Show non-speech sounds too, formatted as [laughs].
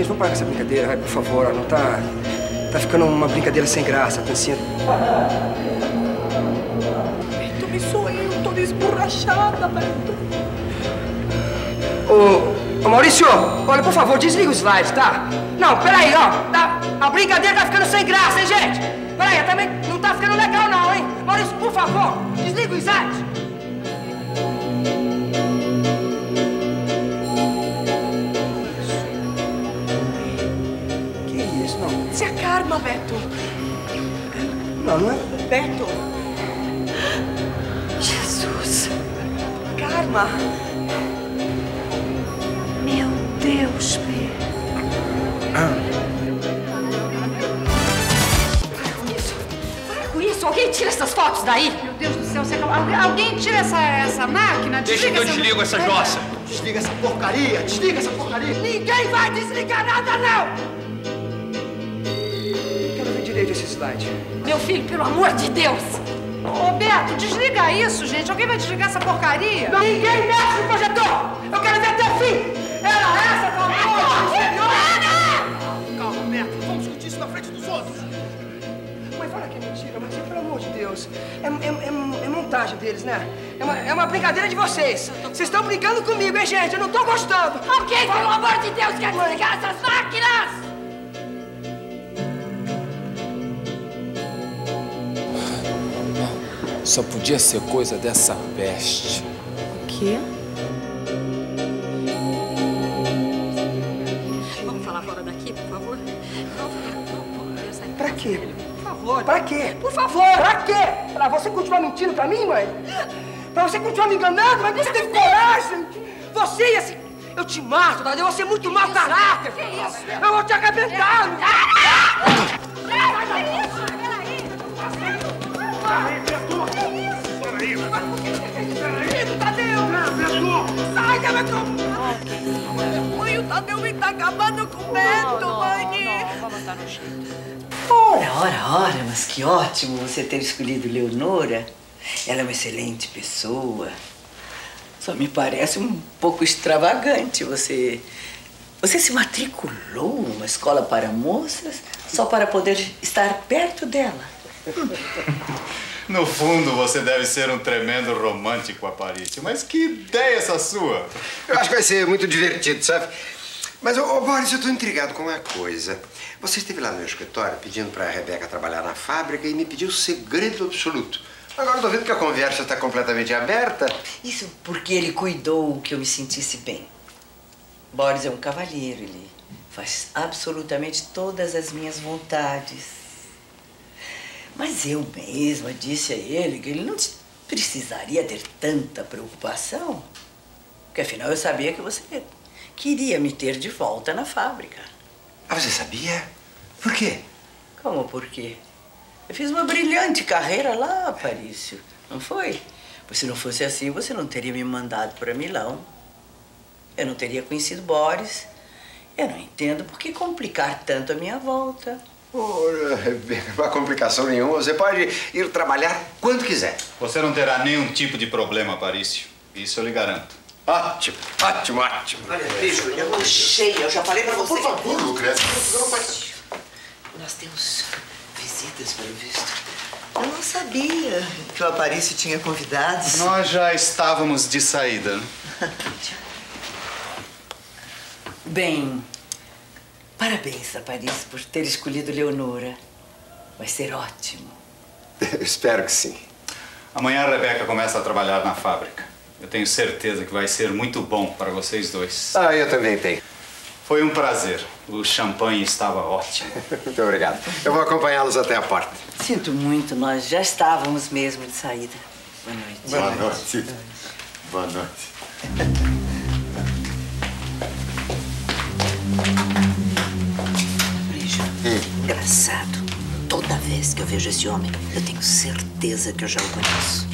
para com essa brincadeira, vai, por favor. Não tá... Tá ficando uma brincadeira sem graça, Tancinha. Beto, me soei, eu tô esborrachada, Beto. Ô, ô, Maurício, olha, por favor, desliga o slide, tá? Não, peraí, ó. Tá, a brincadeira tá ficando sem graça, hein, gente? Peraí, também não tá ficando legal, não, hein? Maurício, por favor, desliga o slide. Beto. Não, não é. Beto. Jesus. Karma. Meu Deus, Beto. Para com isso! Alguém tira essas fotos daí! Meu Deus do céu, você alguém, alguém tira essa, essa máquina? Deixa que eu essa- desligo essa jossa. Desliga essa porcaria, desliga essa porcaria. Ninguém vai desligar nada, não! Slide. Meu filho, pelo amor de Deus! Ô, Beto, desliga isso, gente. Alguém vai desligar essa porcaria? Ninguém mexe no projetor! Eu quero ver até o fim! Era essa, calma! Calma, Beto. Vamos discutir isso na frente dos outros. Mãe, fala que é mentira, mas pelo amor de Deus. É, é- é- é montagem deles, né? É uma, é uma brincadeira de vocês. Vocês estão brincando comigo, hein, gente? Eu não tô gostando. Alguém, pelo amor de Deus, quer desligar essas máquinas! Só podia ser coisa dessa peste. quê? Vamos falar fora daqui, por favor? Pra quê? Por favor. Pra quê? Por favor! Pra quê? Pra você continuar mentindo pra mim, mãe? Pra você continuar me enganando? Mas você teve coragem! Você e esse... Eu te mato, Tadeu. Você é muito mau caráter. Que isso? Eu vou te arrebentar. Sai da minha Mãe, o Tadeu me tá acabando com o Beto, mãe. Vamos dar no jeito. Ora, ora, ora, mas que ótimo você ter escolhido Leonora. Ela é uma excelente pessoa. Só me parece um pouco extravagante você. Você se matriculou numa escola para moças só para poder estar perto dela. [laughs] No fundo, você deve ser um tremendo romântico, Aparício. Mas que ideia essa sua? Eu acho que vai ser muito divertido, sabe? Mas, ô, ô Boris, eu tô intrigado com uma coisa. Você esteve lá no meu escritório pedindo pra Rebeca trabalhar na fábrica e me pediu segredo absoluto. Agora eu tô vendo que a conversa está completamente aberta. Isso porque ele cuidou que eu me sentisse bem. Boris é um cavalheiro, ele faz absolutamente todas as minhas vontades. Mas eu mesma disse a ele que ele não precisaria ter tanta preocupação. Porque afinal eu sabia que você queria me ter de volta na fábrica. Ah, você sabia? Por quê? Como por quê? Eu fiz uma brilhante carreira lá, Aparício, não foi? Pois se não fosse assim, você não teria me mandado para Milão. Eu não teria conhecido Boris. Eu não entendo por que complicar tanto a minha volta. [laughs] Não há complicação nenhuma. Você pode ir trabalhar quando quiser. Você não terá nenhum tipo de problema, Aparício. Isso eu lhe garanto. Ótimo, ótimo, ótimo. Olha, beijo, eu tô cheia, eu já falei pra você. Por favor, Lucrécia. Nós temos visitas, pelo visto. Eu não sabia que o Aparício tinha convidados. Nós já estávamos de saída. [laughs] Bem, parabéns, Aparício, por ter escolhido Leonora. Vai ser ótimo. Espero que sim. Amanhã a Rebeca começa a trabalhar na fábrica. Eu tenho certeza que vai ser muito bom para vocês dois. Ah, eu também tenho. Foi um prazer. O champanhe estava ótimo. [laughs] Muito obrigado. Eu vou acompanhá-los até a porta. Sinto muito, nós já estávamos mesmo de saída. Boa noite. Boa noite. Boa noite. Beijo. Vez que eu vejo esse homem, eu tenho certeza que eu já o conheço.